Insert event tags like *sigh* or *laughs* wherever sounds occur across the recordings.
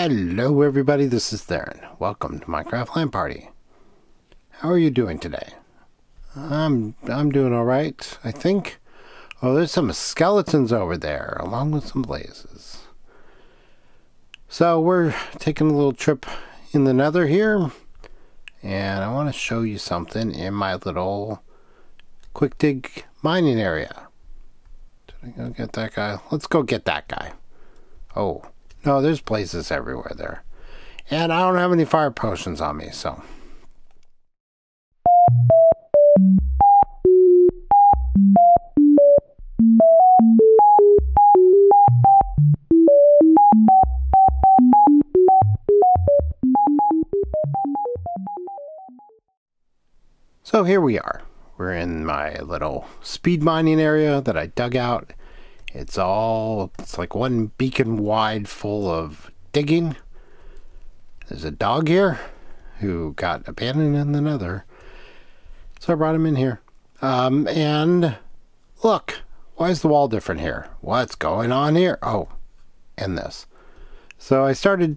Hello everybody, this is Theron. Welcome to Minecraft LAN Party. How are you doing today? I'm I'm doing alright, I think. Oh, there's some skeletons over there, along with some blazes. So we're taking a little trip in the nether here. And I want to show you something in my little quick dig mining area. Did I go get that guy? Let's go get that guy. Oh, no, there's blazes everywhere there. And I don't have any fire potions on me, so. So here we are. We're in my little speed mining area that I dug out. It's all, it's like one beacon wide full of digging. There's a dog here who got abandoned in the nether. So I brought him in here. Um, and look, why is the wall different here? What's going on here? Oh, and this. So I started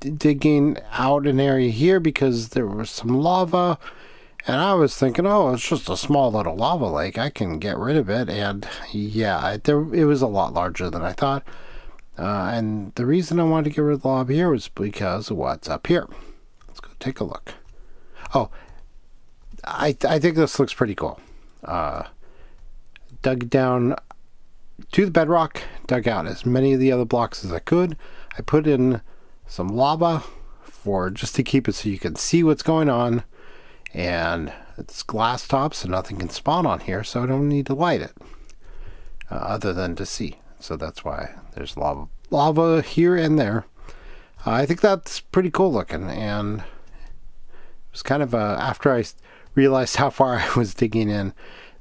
digging out an area here because there was some lava and I was thinking, oh, it's just a small little lava lake. I can get rid of it. And yeah, it, there, it was a lot larger than I thought. Uh, and the reason I wanted to get rid of the lava here was because of what's up here. Let's go take a look. Oh, I, I think this looks pretty cool. Uh, dug down to the bedrock, dug out as many of the other blocks as I could. I put in some lava for just to keep it so you can see what's going on and it's glass top so nothing can spawn on here so I don't need to light it uh, other than to see. So that's why there's lava lava here and there. Uh, I think that's pretty cool looking and it was kind of a after I realized *laughs* how far I was digging in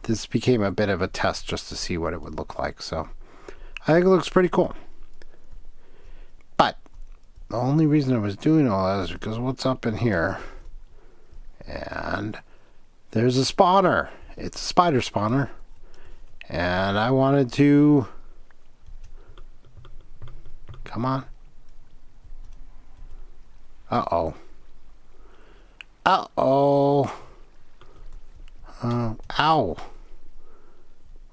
this became a bit of a test just to see what it would look like. So I think it looks pretty cool. But the only reason I was doing all that is because what's up in here and there's a spawner. It's a spider spawner. And I wanted to... Come on. Uh-oh. Uh-oh. Uh, ow.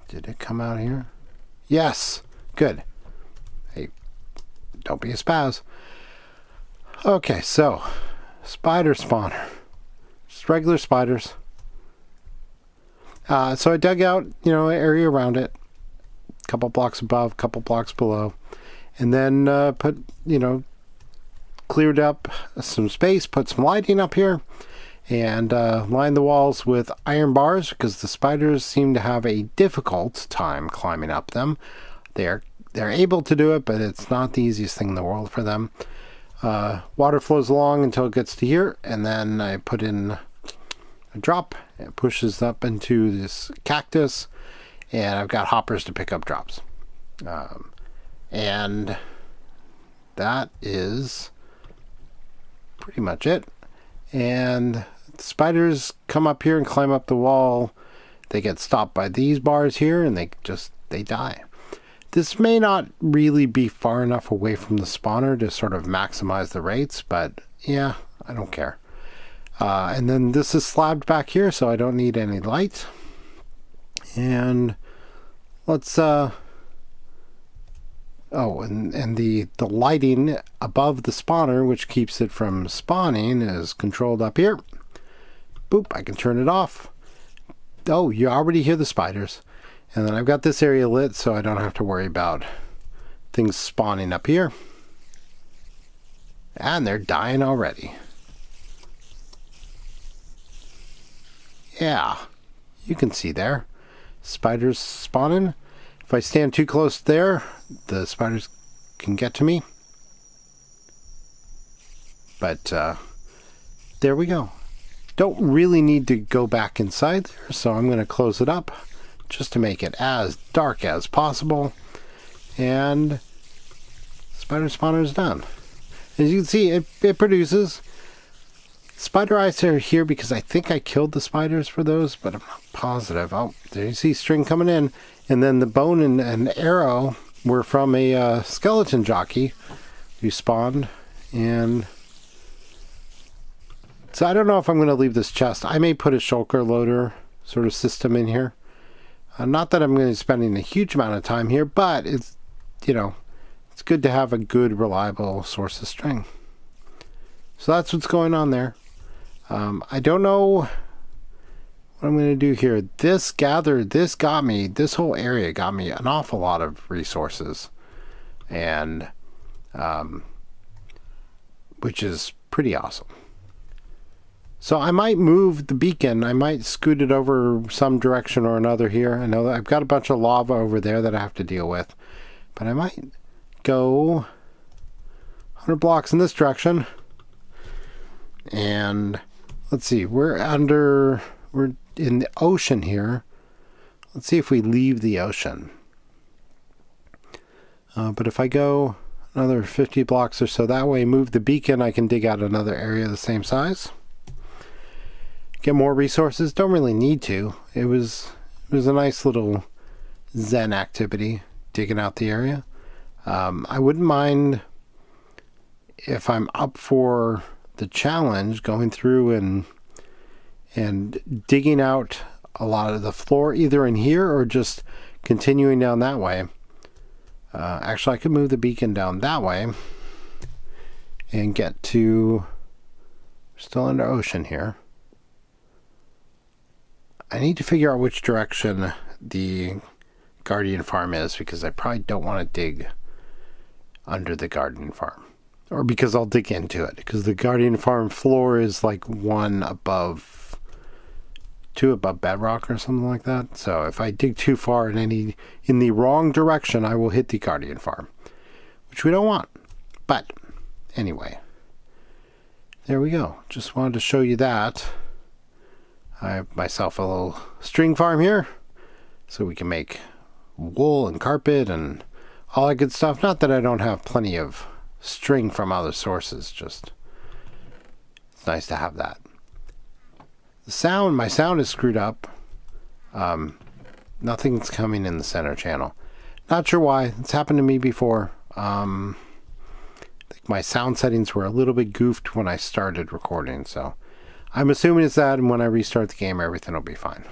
Did it come out here? Yes. Good. Hey, don't be a spaz. Okay, so, spider spawner regular spiders. Uh, so I dug out, you know, area around it, a couple blocks above, a couple blocks below, and then uh, put, you know, cleared up some space, put some lighting up here, and uh, lined the walls with iron bars because the spiders seem to have a difficult time climbing up them. They're they're able to do it, but it's not the easiest thing in the world for them. Uh, water flows along until it gets to here, and then I put in drop. and pushes up into this cactus, and I've got hoppers to pick up drops. Um, and that is pretty much it. And spiders come up here and climb up the wall. They get stopped by these bars here, and they just they die. This may not really be far enough away from the spawner to sort of maximize the rates, but yeah, I don't care. Uh, and then this is slabbed back here, so I don't need any light. And let's, uh, oh, and, and the, the lighting above the spawner, which keeps it from spawning, is controlled up here. Boop, I can turn it off. Oh, you already hear the spiders. And then I've got this area lit, so I don't have to worry about things spawning up here. And they're dying already. Yeah, you can see there. Spiders spawning. If I stand too close there, the spiders can get to me. But uh, there we go. Don't really need to go back inside there, so I'm going to close it up just to make it as dark as possible. And spider spawner is done. As you can see, it, it produces Spider eyes are here because I think I killed the spiders for those, but I'm not positive. Oh, there you see string coming in. And then the bone and, and arrow were from a uh, skeleton jockey who spawned And so I don't know if I'm going to leave this chest. I may put a shulker loader sort of system in here. Uh, not that I'm going to be spending a huge amount of time here, but it's, you know, it's good to have a good, reliable source of string. So that's what's going on there. Um, I don't know what I'm going to do here. This gathered, this got me, this whole area got me an awful lot of resources. And, um, which is pretty awesome. So I might move the beacon. I might scoot it over some direction or another here. I know that I've got a bunch of lava over there that I have to deal with. But I might go 100 blocks in this direction. And let's see, we're under, we're in the ocean here. Let's see if we leave the ocean. Uh, but if I go another 50 blocks or so that way, move the beacon, I can dig out another area the same size. Get more resources. Don't really need to. It was it was a nice little zen activity digging out the area. Um, I wouldn't mind if I'm up for the challenge going through and and digging out a lot of the floor either in here or just continuing down that way. Uh, actually, I could move the beacon down that way and get to still under ocean here. I need to figure out which direction the guardian farm is because I probably don't want to dig under the guardian farm or because I'll dig into it because the Guardian Farm floor is like one above two above bedrock or something like that. So if I dig too far in any in the wrong direction, I will hit the Guardian Farm, which we don't want. But anyway, there we go. Just wanted to show you that. I have myself a little string farm here, so we can make wool and carpet and all that good stuff. Not that I don't have plenty of string from other sources. Just it's nice to have that. The sound, my sound is screwed up. Um, nothing's coming in the center channel. Not sure why. It's happened to me before. Um, I think my sound settings were a little bit goofed when I started recording, so I'm assuming it's that, and when I restart the game, everything will be fine.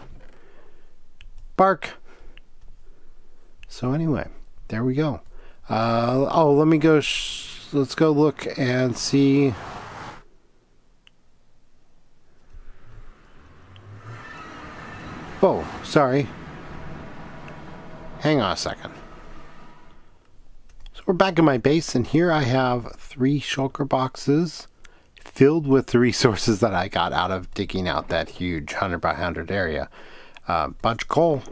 Bark. So anyway, there we go. Uh, oh, let me go let's go look and see. Oh, sorry. Hang on a second. So we're back in my base, and here I have three shulker boxes filled with the resources that I got out of digging out that huge 100 by 100 area. A uh, bunch of coal,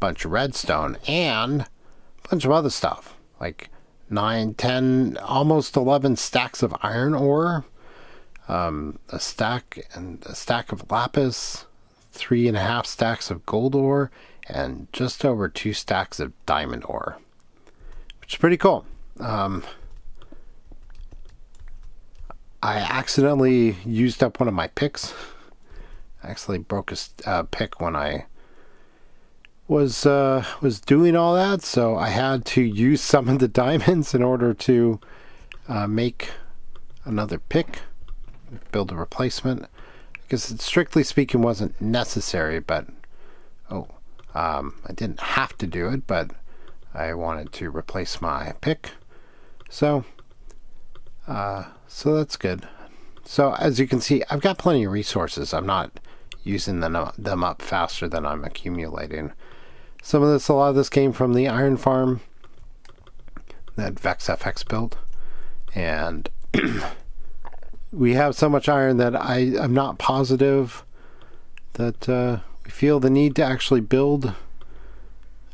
bunch of redstone, and a bunch of other stuff, like nine, ten, almost 11 stacks of iron ore, um, a stack and a stack of lapis, three and a half stacks of gold ore, and just over two stacks of diamond ore, which is pretty cool. Um, I accidentally used up one of my picks. I actually broke a uh, pick when I was uh, was doing all that, so I had to use *laughs* some of the diamonds in order to uh, make another pick, build a replacement. Because strictly speaking, wasn't necessary, but oh, um, I didn't have to do it, but I wanted to replace my pick, so uh, so that's good. So as you can see, I've got plenty of resources. I'm not using them, them up faster than I'm accumulating. Some of this, a lot of this came from the iron farm that VexFX built. And *clears throat* we have so much iron that I, am not positive that uh, we feel the need to actually build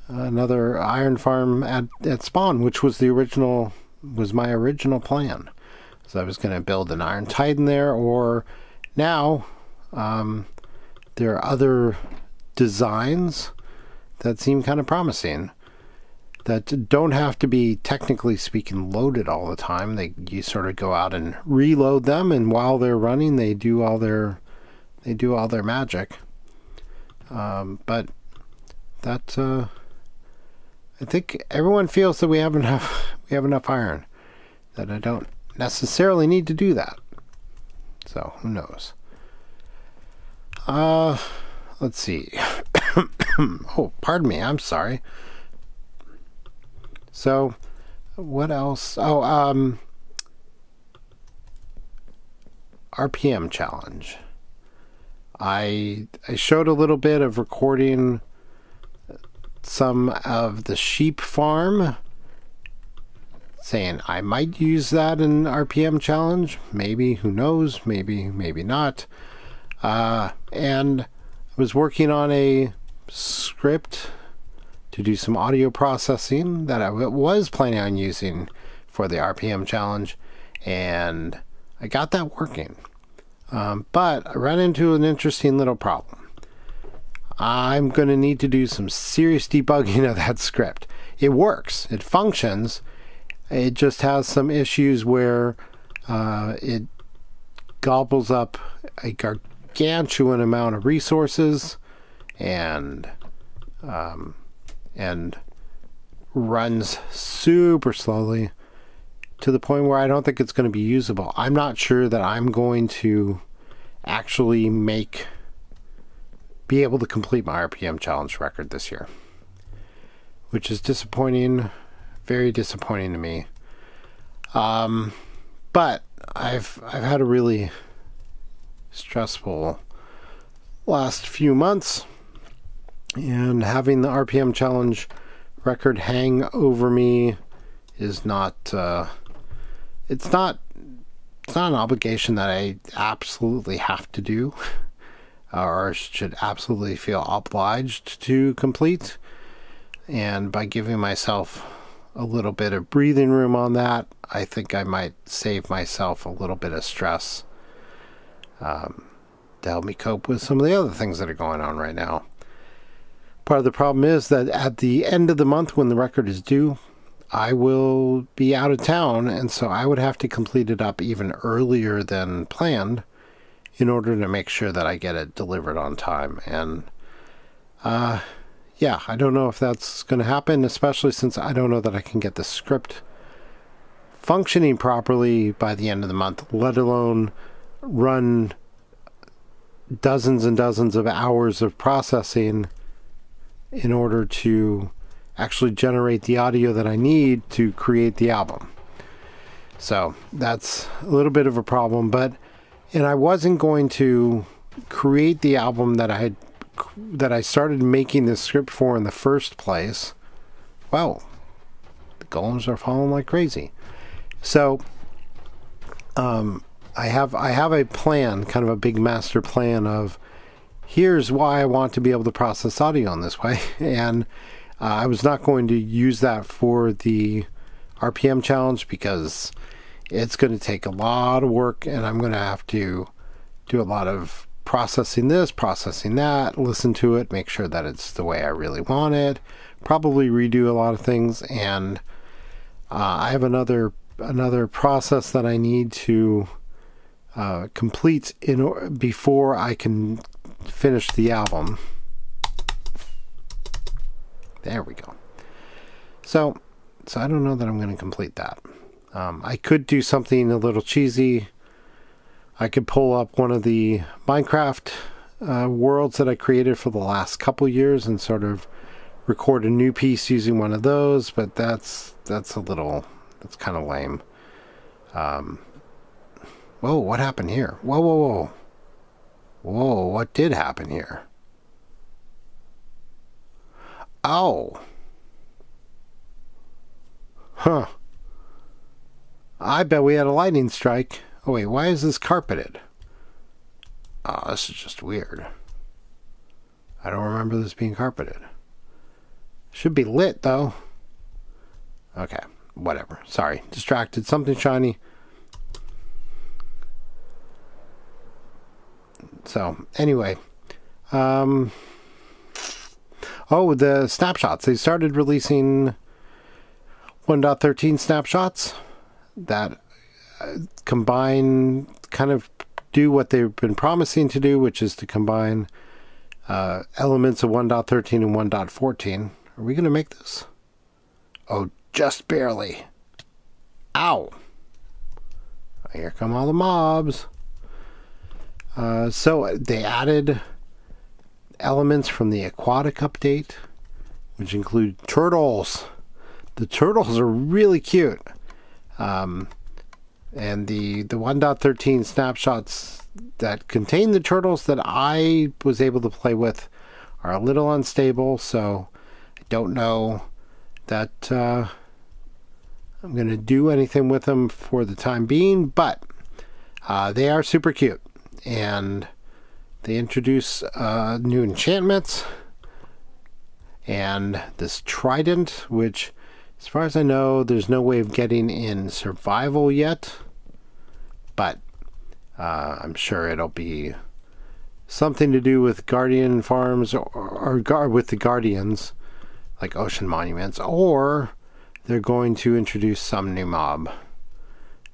another iron farm at, at spawn, which was the original, was my original plan. So I was going to build an iron titan there, or now um, there are other designs that seem kind of promising that don't have to be technically speaking loaded all the time. They you sort of go out and reload them, and while they're running, they do all their they do all their magic. Um, but that uh, I think everyone feels that we have enough *laughs* we have enough iron. That I don't necessarily need to do that. So who knows? Uh, let's see. *coughs* oh, pardon me. I'm sorry. So, what else? Oh, um, RPM challenge. I I showed a little bit of recording some of the sheep farm saying I might use that in RPM challenge. Maybe, who knows? Maybe, maybe not. Uh, and I was working on a script to do some audio processing that I was planning on using for the RPM challenge, and I got that working. Um, but I ran into an interesting little problem. I'm going to need to do some serious debugging *laughs* of that script. It works, it functions, it just has some issues where uh, it gobbles up a gargantuan amount of resources and um, and runs super slowly to the point where I don't think it's going to be usable. I'm not sure that I'm going to actually make be able to complete my RPM challenge record this year, which is disappointing, very disappointing to me. Um, but I've I've had a really stressful last few months, and having the RPM challenge record hang over me is not. Uh, it's not it's not an obligation that I absolutely have to do *laughs* or should absolutely feel obliged to complete. And by giving myself a little bit of breathing room on that, I think I might save myself a little bit of stress um, to help me cope with some of the other things that are going on right now. Part of the problem is that at the end of the month, when the record is due, I will be out of town, and so I would have to complete it up even earlier than planned in order to make sure that I get it delivered on time. And uh, yeah, I don't know if that's going to happen, especially since I don't know that I can get the script functioning properly by the end of the month, let alone run dozens and dozens of hours of processing in order to actually generate the audio that I need to create the album. So that's a little bit of a problem, but and I wasn't going to create the album that I had that I started making this script for in the first place. Well, the golems are falling like crazy. So um, I have I have a plan, kind of a big master plan of here's why I want to be able to process audio in this way. *laughs* And uh, I was not going to use that for the RPM challenge because it's going to take a lot of work and I'm going to have to do a lot of processing this, processing that, listen to it, make sure that it's the way I really want it, probably redo a lot of things. And uh, I have another another process that I need to uh, complete in before I can finish the album. There we go. So, so I don't know that I'm going to complete that. Um, I could do something a little cheesy. I could pull up one of the Minecraft uh, worlds that I created for the last couple years and sort of record a new piece using one of those, but that's that's a little that's kind of lame. Um, whoa, what happened here? Whoa, whoa, whoa. Whoa, what did happen here? Oh. Huh. I bet we had a lightning strike. Oh wait, why is this carpeted? Oh, this is just weird. I don't remember this being carpeted. Should be lit though. Okay, whatever. Sorry, distracted. Something shiny. So, anyway. Um... Oh, the snapshots. They started releasing 1.13 snapshots that uh, combine, kind of do what they've been promising to do, which is to combine uh, elements of 1.13 and 1.14. Are we going to make this? Oh, just barely. Ow. here come all the mobs. Uh, so they added elements from the aquatic update, which include turtles. The turtles are really cute. Um, and the the 1.13 snapshots that contain the turtles that I was able to play with are a little unstable, so I don't know that uh, I'm going to do anything with them for the time being, but uh, they are super cute. And they introduce uh, new enchantments and this trident, which, as far as I know, there's no way of getting in survival yet, but uh, I'm sure it'll be something to do with Guardian Farms or, or, or with the Guardians, like Ocean Monuments, or they're going to introduce some new mob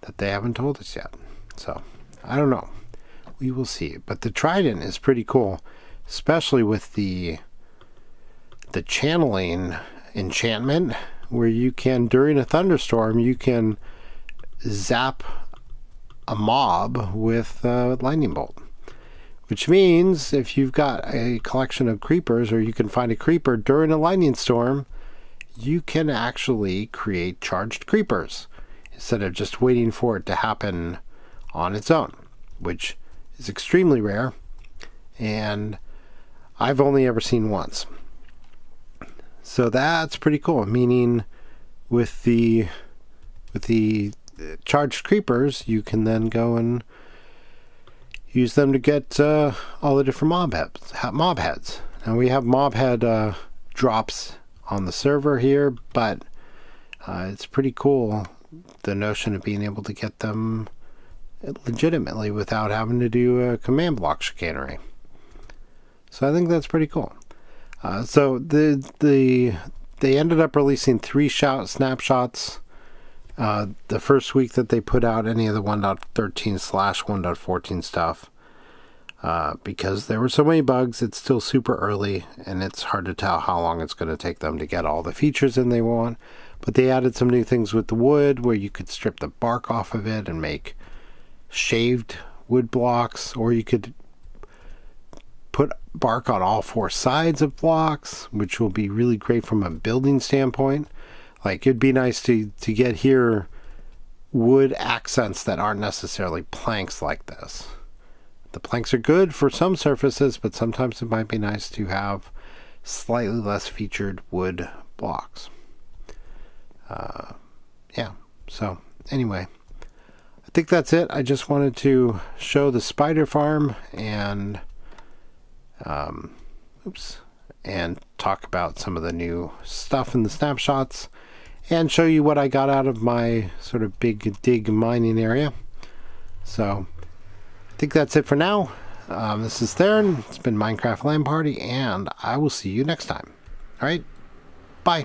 that they haven't told us yet. So, I don't know. We will see. But the trident is pretty cool, especially with the the channeling enchantment where you can during a thunderstorm you can zap a mob with a lightning bolt. Which means if you've got a collection of creepers or you can find a creeper during a lightning storm, you can actually create charged creepers instead of just waiting for it to happen on its own, which is extremely rare and I've only ever seen once. So that's pretty cool, meaning with the with the charged creepers, you can then go and use them to get uh, all the different mob heads. Mob heads. Now we have mob head uh, drops on the server here, but uh, it's pretty cool the notion of being able to get them legitimately without having to do a command block chicanery. So I think that's pretty cool. Uh, so the the they ended up releasing three shout snapshots uh, the first week that they put out any of the 1.13 slash 1.14 stuff. Uh, because there were so many bugs, it's still super early, and it's hard to tell how long it's going to take them to get all the features in they want. But they added some new things with the wood, where you could strip the bark off of it and make shaved wood blocks, or you could put bark on all four sides of blocks, which will be really great from a building standpoint. Like it'd be nice to to get here wood accents that aren't necessarily planks like this. The planks are good for some surfaces, but sometimes it might be nice to have slightly less featured wood blocks. Uh, yeah, so anyway, think that's it. I just wanted to show the spider farm and, um, oops, and talk about some of the new stuff in the snapshots and show you what I got out of my sort of big dig mining area. So I think that's it for now. Um, this is Theron. It's been Minecraft LAN Party, and I will see you next time. All right, bye.